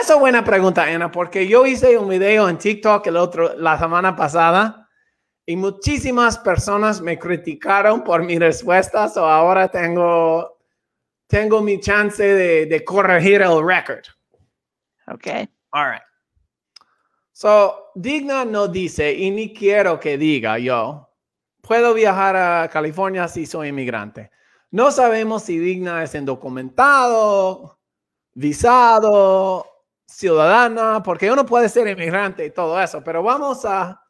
Esa es buena pregunta, Ana, porque yo hice un video en TikTok el otro, la semana pasada y muchísimas personas me criticaron por mi respuesta, o ahora tengo, tengo mi chance de, de corregir el record. Ok. All right. So, Digna no dice, y ni quiero que diga yo, puedo viajar a California si soy inmigrante. No sabemos si Digna es indocumentado, visado, ciudadana, porque uno puede ser inmigrante y todo eso, pero vamos a,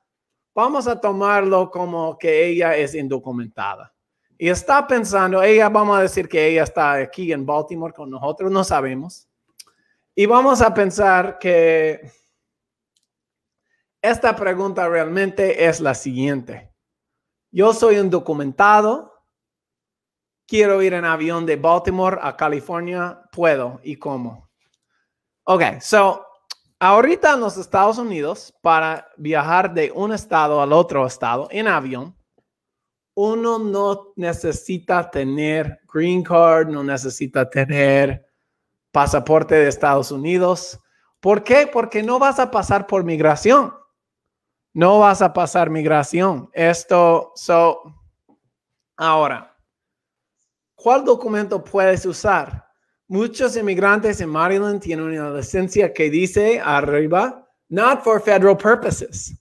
vamos a tomarlo como que ella es indocumentada. Y está pensando, ella, vamos a decir que ella está aquí en Baltimore con nosotros, no sabemos. Y vamos a pensar que esta pregunta realmente es la siguiente. Yo soy indocumentado, quiero ir en avión de Baltimore a California, puedo y cómo. Ok, so ahorita en los Estados Unidos, para viajar de un estado al otro estado en avión, uno no necesita tener green card, no necesita tener pasaporte de Estados Unidos. ¿Por qué? Porque no vas a pasar por migración. No vas a pasar migración. Esto, so, ahora, ¿cuál documento puedes usar? Muchos inmigrantes en Maryland tienen una licencia que dice arriba, not for federal purposes.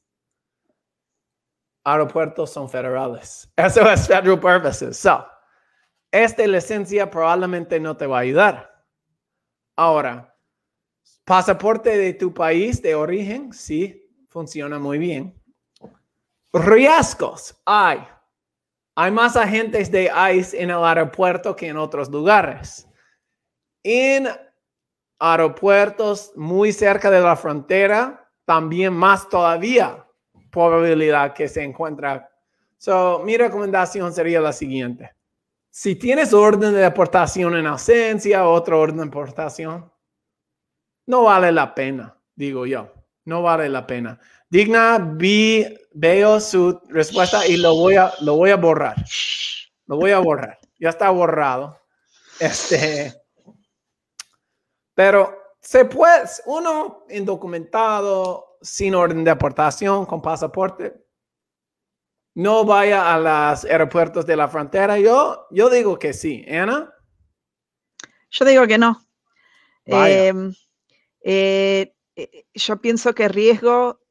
Aeropuertos son federales. Eso es federal purposes. So, esta licencia probablemente no te va a ayudar. Ahora, pasaporte de tu país de origen, sí, funciona muy bien. Riesgos hay. Hay más agentes de ICE en el aeropuerto que en otros lugares en aeropuertos muy cerca de la frontera, también más todavía probabilidad que se encuentra. So, mi recomendación sería la siguiente. Si tienes orden de deportación en ausencia, otro orden de deportación, no vale la pena, digo yo. No vale la pena. Digna, vi, veo su respuesta y lo voy a, lo voy a borrar. Lo voy a borrar. Ya está borrado. Este, pero se puede, uno indocumentado, sin orden de aportación, con pasaporte, no vaya a los aeropuertos de la frontera. Yo, yo digo que sí. Ana. Yo digo que no. Em, eh, eh, yo pienso que riesgo,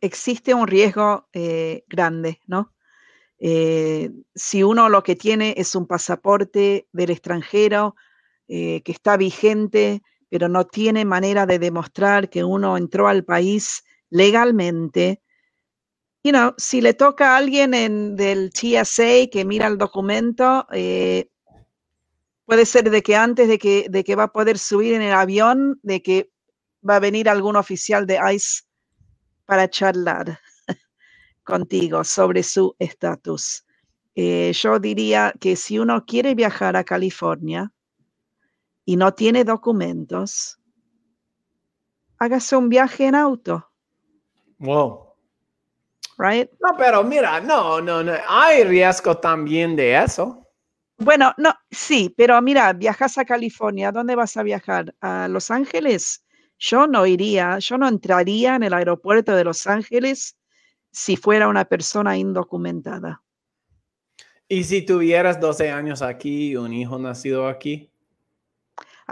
existe un riesgo eh, grande, ¿no? si uno lo que tiene es un pasaporte del extranjero, eh, que está vigente, pero no tiene manera de demostrar que uno entró al país legalmente. You know, si le toca a alguien en, del TSA que mira el documento, eh, puede ser de que antes de que, de que va a poder subir en el avión, de que va a venir algún oficial de ICE para charlar contigo sobre su estatus. Eh, yo diría que si uno quiere viajar a California, y no tiene documentos, hágase un viaje en auto. Wow. Right? No, pero mira, no, no, no, hay riesgo también de eso. Bueno, no, sí, pero mira, viajas a California, ¿dónde vas a viajar? ¿A Los Ángeles? Yo no iría, yo no entraría en el aeropuerto de Los Ángeles si fuera una persona indocumentada. ¿Y si tuvieras 12 años aquí y un hijo nacido aquí?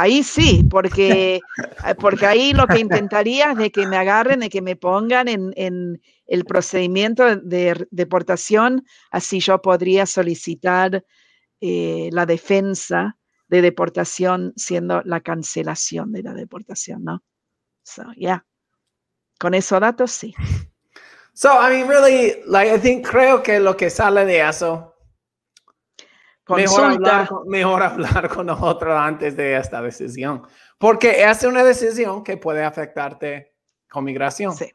Ahí sí, porque, eh, porque ahí lo que intentaría es de que me agarren, de que me pongan en, el procedimiento de deportación, así yo podría solicitar eh, la defensa de deportación siendo la cancelación de la deportación, ¿no? So, yeah. Con esos datos, sí. So, I mean, really, like, I think, creo que lo que sale de eso Mejor hablar, con, mejor hablar con nosotros antes de esta decisión, porque es una decisión que puede afectarte con migración. Sí.